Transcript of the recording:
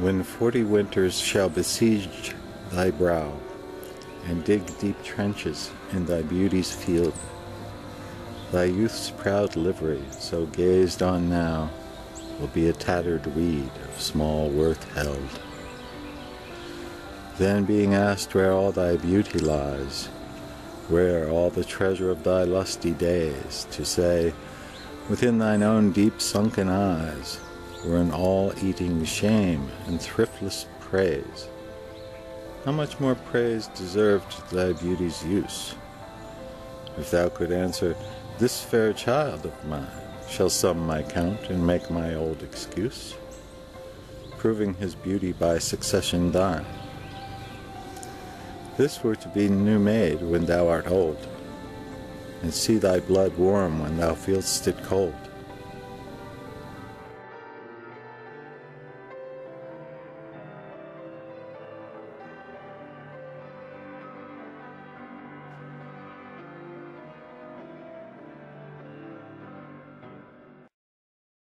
When forty winters shall besiege thy brow, And dig deep trenches in thy beauty's field, Thy youth's proud livery, so gazed on now, Will be a tattered weed of small worth held. Then being asked where all thy beauty lies, Where all the treasure of thy lusty days, To say, within thine own deep sunken eyes Were an all-eating shame and thriftless praise. How much more praise deserved thy beauty's use? If thou could answer, this fair child of mine Shall sum my count and make my old excuse, Proving his beauty by succession thine. This were to be new made when thou art old, And see thy blood warm when thou feel'st it cold.